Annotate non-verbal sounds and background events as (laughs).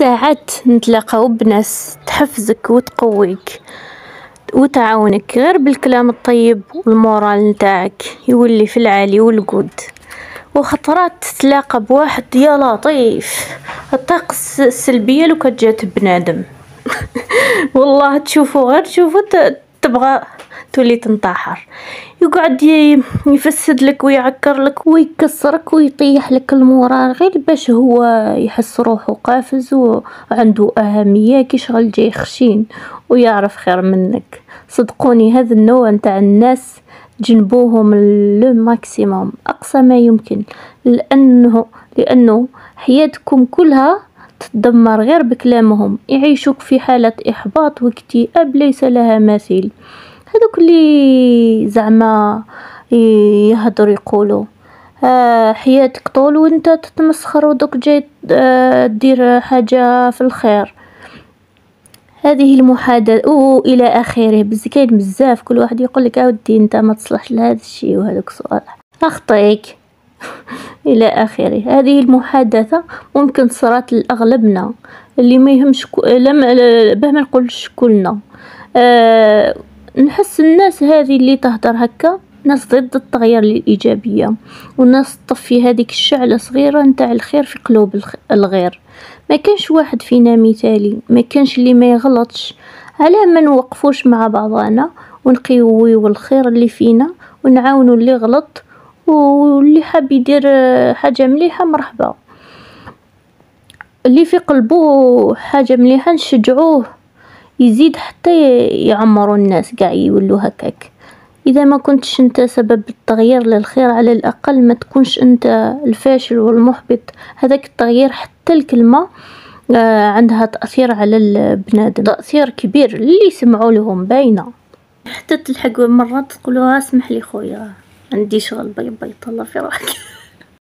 ساعات نتلاقاو بناس تحفزك وتقويك وتعاونك غير بالكلام الطيب والمورال نتاعك يولي في العالي والقود. وخطرات تتلاقى بواحد يا لطيف! الطاقة السلبية لو كانت جات بنادم. (laughs) والله تشوفو غير تشوفو تبغى تولي تنتحر يقعد يفسد لك ويعكر لك ويكسرك ويطيح لك المورال غير باش هو يحس روحه قافز وعنده أهمية كي شغل جاي خشين ويعرف خير منك. صدقوني هذا النوع نتاع الناس جنبوهم لو ماكسيموم. أقصى ما يمكن. لأنه لأنه حياتكم كلها تدمر غير بكلامهم. يعيشوك في حالة إحباط واكتئاب ليس لها مثيل. هذوك اللي زعما يهدر يقولوا آه حياتك طول وانت تتمسخر ودوك جاي آه دير حاجة في الخير. هذه المحادثة والى آخره. بس كاين بزاف. كل واحد يقول لك اودي انت ما تصلحش لهذا الشيء وهذاك السؤال. أخطيك. (laughs) إلى آخره. هذه المحادثة ممكن صارت لأغلبنا. اللي ما يهمش لم باه ما نقولش كلنا. آه نحس الناس هذه اللي تهدر هكا ناس ضد التغيير الإيجابية وناس تطفي هذيك الشعلة صغيرة نتاع الخير في قلوب الغير. ما كانش واحد فينا مثالي ما كانش اللي ما يغلطش. علاه ما نوقفوش مع بعضنا ونقيويو الخير اللي فينا ونعاونو اللي غلط واللي حاب يدير حاجة مليحة مرحبا. اللي في قلبو حاجة مليحة نشجعوه. يزيد حتى يعمروا الناس قاع يولوا هكاك. إذا ما كنتش أنت سبب التغيير للخير على الأقل ما تكونش أنت الفاشل والمحبط. هذاك التغيير حتى الكلمة آه عندها تأثير على البنادم. تأثير كبير اللي يسمعوا لهم باينة. حتى تلحق مرات تقولوا اسمح لي خويا عندي شغل بي بي طلع في روحك